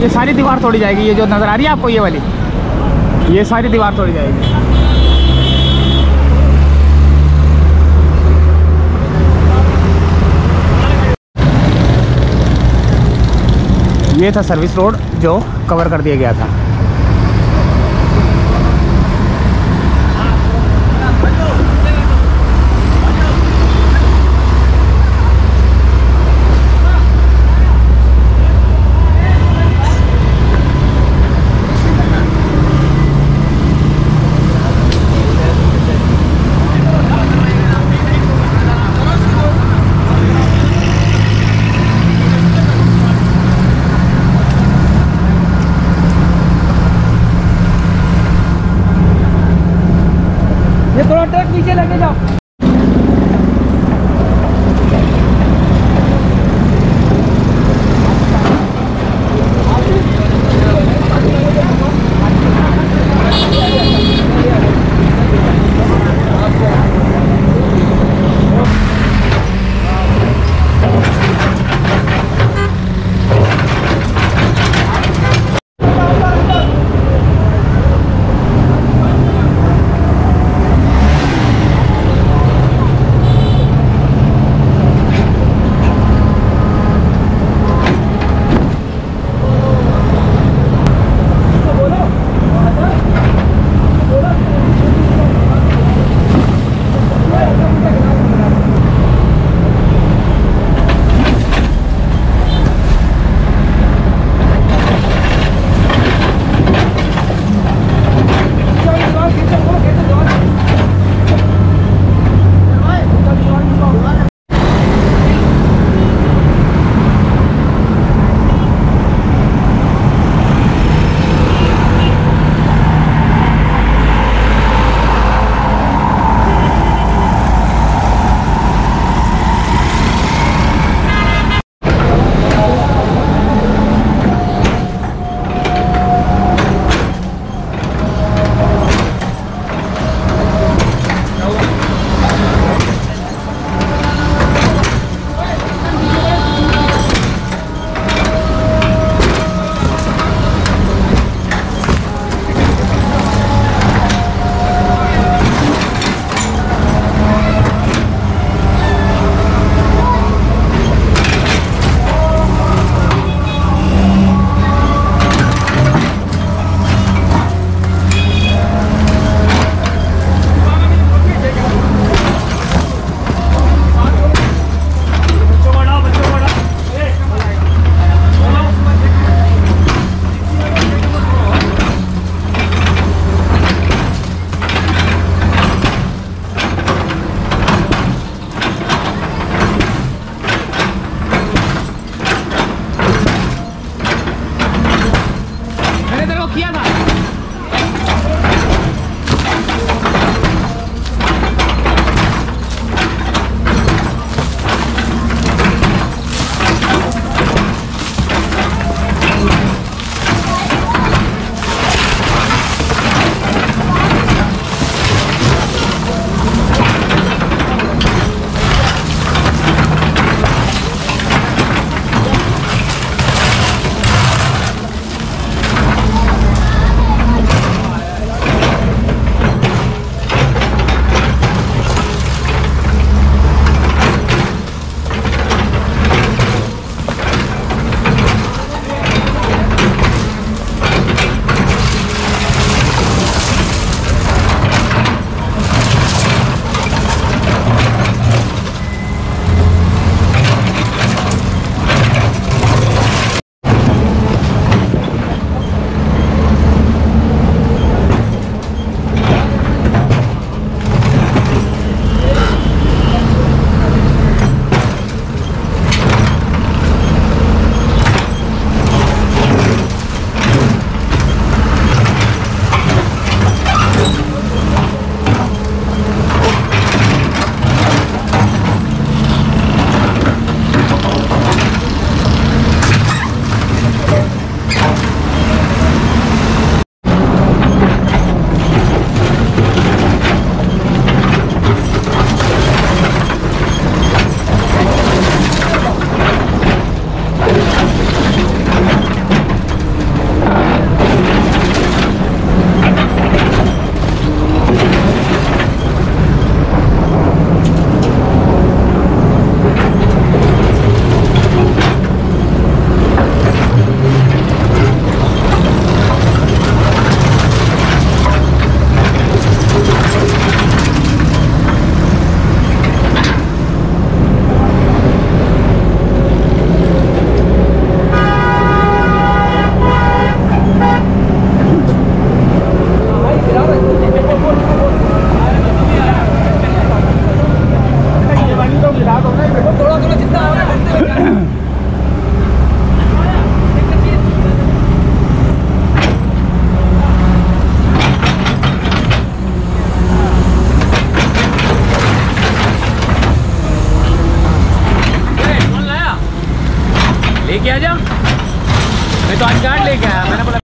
ये सारी दीवार तोड़ी जाएगी, ये जो नज़र आ रही है आपको, ये वाली? ये सारी दीवार तोड़ी जाएगी। ये था सर्विस रोड जो कवर कर दिया गया था। आ जा मैं तो आज कार्ड लेके आया मैंने बोला